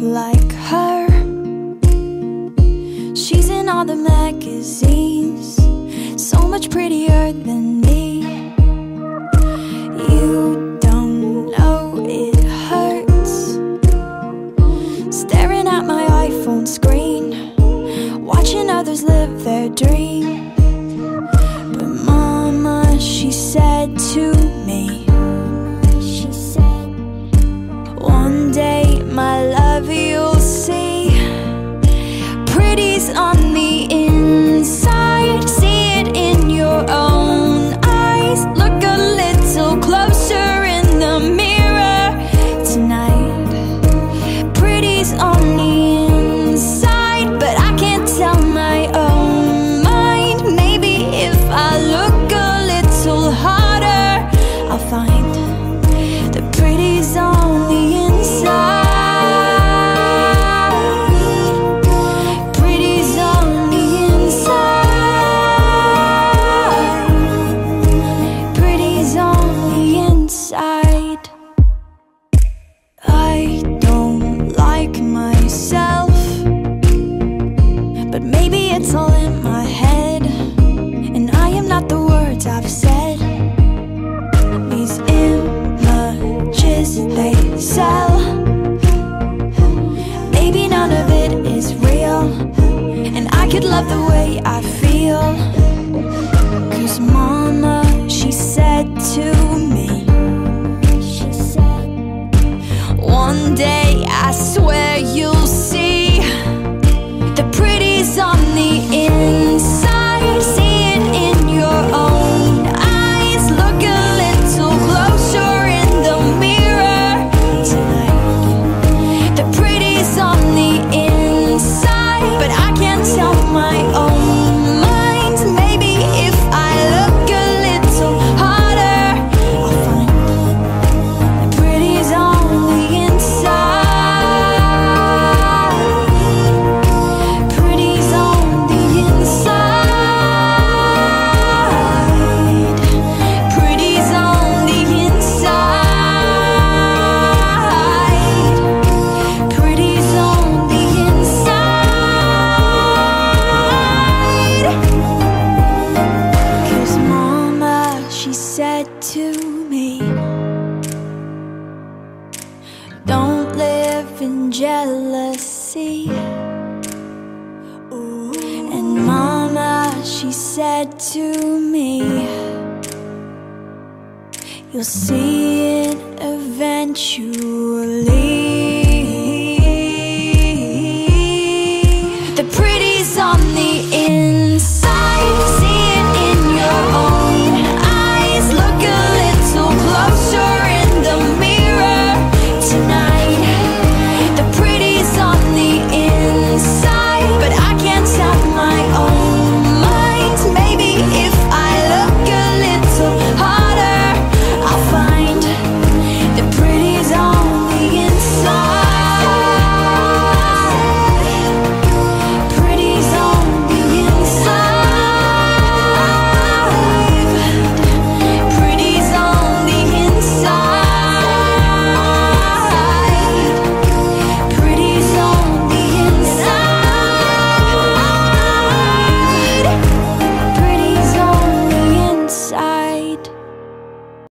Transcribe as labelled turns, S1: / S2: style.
S1: like her. She's in all the magazines So much prettier than me. You don't know it hurts. Staring at my iPhone screen Watching others live their dream. But mama, she said to me find the pretty's on the inside. Pretty's on the inside. Pretty's on the inside. I don't like myself But maybe it's all in my sell Maybe none of it is real And I could love the way I feel. Cause mama, she said to me jealousy. And mama, she said to me You'll see it eventually